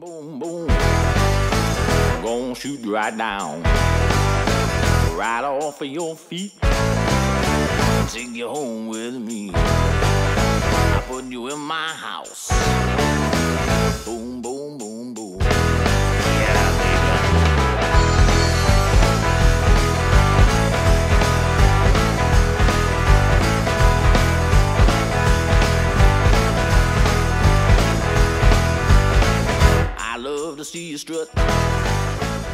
boom, boom. Gonna shoot right down, right off of your feet. Take you home with me. I put you in my house. to see you strut.